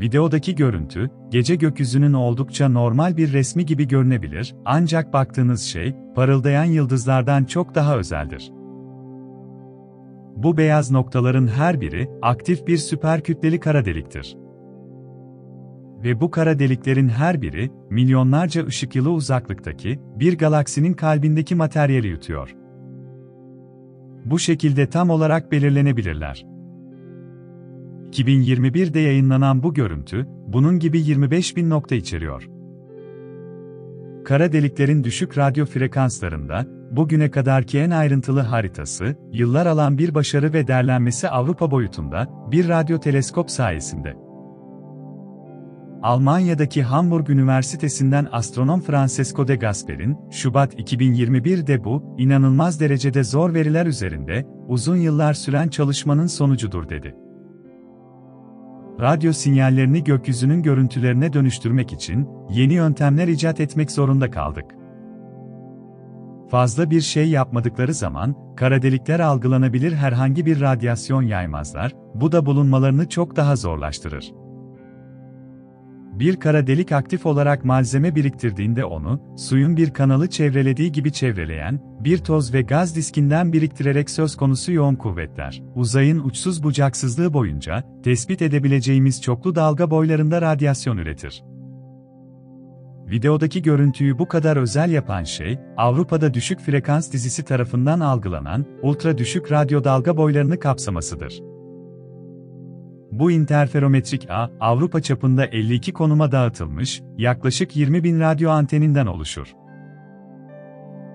Videodaki görüntü, gece gökyüzünün oldukça normal bir resmi gibi görünebilir, ancak baktığınız şey, parıldayan yıldızlardan çok daha özeldir. Bu beyaz noktaların her biri, aktif bir süper kütleli kara deliktir. Ve bu kara deliklerin her biri, milyonlarca ışık yılı uzaklıktaki, bir galaksinin kalbindeki materyali yutuyor. Bu şekilde tam olarak belirlenebilirler. 2021'de yayınlanan bu görüntü, bunun gibi 25 bin nokta içeriyor. Kara deliklerin düşük radyo frekanslarında, bugüne kadarki en ayrıntılı haritası, yıllar alan bir başarı ve derlenmesi Avrupa boyutunda, bir radyo teleskop sayesinde. Almanya'daki Hamburg Üniversitesi'nden astronom Francesco de Gasper'in, Şubat 2021'de bu, inanılmaz derecede zor veriler üzerinde, uzun yıllar süren çalışmanın sonucudur dedi radyo sinyallerini gökyüzünün görüntülerine dönüştürmek için yeni yöntemler icat etmek zorunda kaldık. Fazla bir şey yapmadıkları zaman kara delikler algılanabilir herhangi bir radyasyon yaymazlar, bu da bulunmalarını çok daha zorlaştırır. Bir kara delik aktif olarak malzeme biriktirdiğinde onu, suyun bir kanalı çevrelediği gibi çevreleyen, bir toz ve gaz diskinden biriktirerek söz konusu yoğun kuvvetler, uzayın uçsuz bucaksızlığı boyunca, tespit edebileceğimiz çoklu dalga boylarında radyasyon üretir. Videodaki görüntüyü bu kadar özel yapan şey, Avrupa'da düşük frekans dizisi tarafından algılanan, ultra düşük radyo dalga boylarını kapsamasıdır. Bu interferometrik ağ, Avrupa çapında 52 konuma dağıtılmış, yaklaşık 20 bin radyo anteninden oluşur.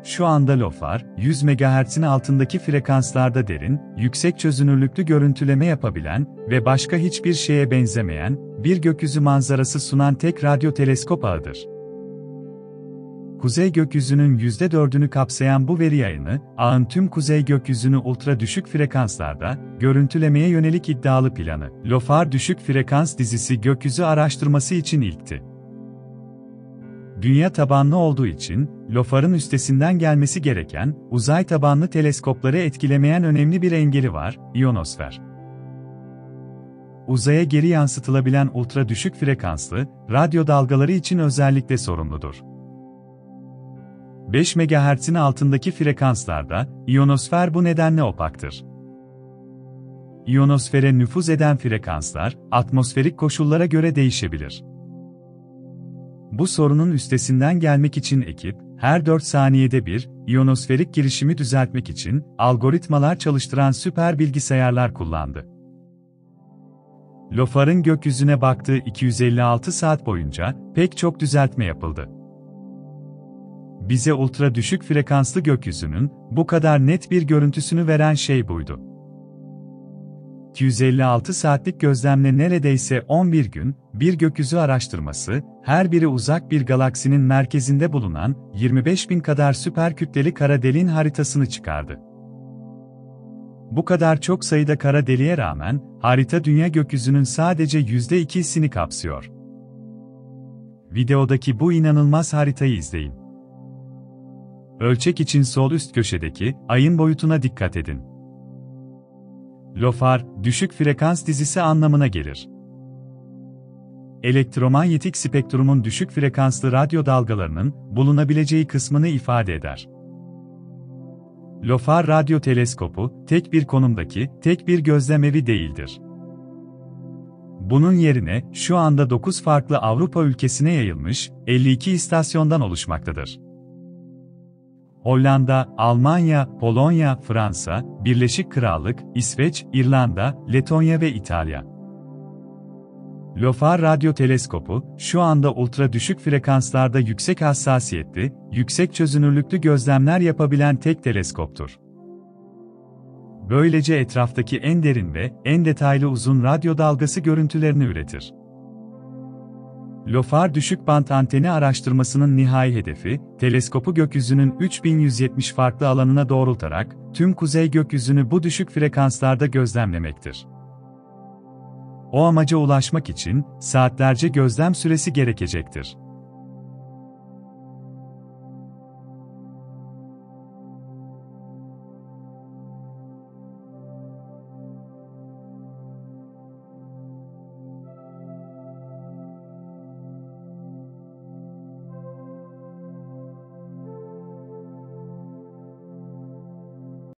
Şu anda LOFAR, 100 MHz'in altındaki frekanslarda derin, yüksek çözünürlüklü görüntüleme yapabilen ve başka hiçbir şeye benzemeyen, bir gökyüzü manzarası sunan tek radyo teleskop ağıdır. Kuzey gökyüzünün %4'ünü kapsayan bu veri yayını, ağın tüm kuzey gökyüzünü ultra düşük frekanslarda görüntülemeye yönelik iddialı planı, LOFAR düşük frekans dizisi gökyüzü araştırması için ilkti. Dünya tabanlı olduğu için, LOFAR'ın üstesinden gelmesi gereken, uzay tabanlı teleskopları etkilemeyen önemli bir engeli var, iyonosfer. Uzaya geri yansıtılabilen ultra düşük frekanslı, radyo dalgaları için özellikle sorumludur. 5 MHz'in altındaki frekanslarda, iyonosfer bu nedenle opaktır. İyonosfere nüfuz eden frekanslar, atmosferik koşullara göre değişebilir. Bu sorunun üstesinden gelmek için ekip, her 4 saniyede bir, iyonosferik girişimi düzeltmek için, algoritmalar çalıştıran süper bilgisayarlar kullandı. LOFAR'ın gökyüzüne baktığı 256 saat boyunca, pek çok düzeltme yapıldı bize ultra düşük frekanslı gökyüzünün bu kadar net bir görüntüsünü veren şey buydu. 256 saatlik gözlemle neredeyse 11 gün, bir gökyüzü araştırması, her biri uzak bir galaksinin merkezinde bulunan 25 bin kadar süper kütleli kara deliğin haritasını çıkardı. Bu kadar çok sayıda kara deliğe rağmen, harita dünya gökyüzünün sadece %2'sini kapsıyor. Videodaki bu inanılmaz haritayı izleyin. Ölçek için sol üst köşedeki ayın boyutuna dikkat edin. LOFAR, düşük frekans dizisi anlamına gelir. Elektromanyetik spektrumun düşük frekanslı radyo dalgalarının bulunabileceği kısmını ifade eder. LOFAR radyo teleskopu, tek bir konumdaki, tek bir gözlemevi değildir. Bunun yerine, şu anda 9 farklı Avrupa ülkesine yayılmış, 52 istasyondan oluşmaktadır. Hollanda, Almanya, Polonya, Fransa, Birleşik Krallık, İsveç, İrlanda, Letonya ve İtalya. LOFAR radyo teleskopu, şu anda ultra düşük frekanslarda yüksek hassasiyetli, yüksek çözünürlüklü gözlemler yapabilen tek teleskoptur. Böylece etraftaki en derin ve en detaylı uzun radyo dalgası görüntülerini üretir. LOFAR düşük bant anteni araştırmasının nihai hedefi, teleskopu gökyüzünün 3170 farklı alanına doğrultarak, tüm kuzey gökyüzünü bu düşük frekanslarda gözlemlemektir. O amaca ulaşmak için, saatlerce gözlem süresi gerekecektir.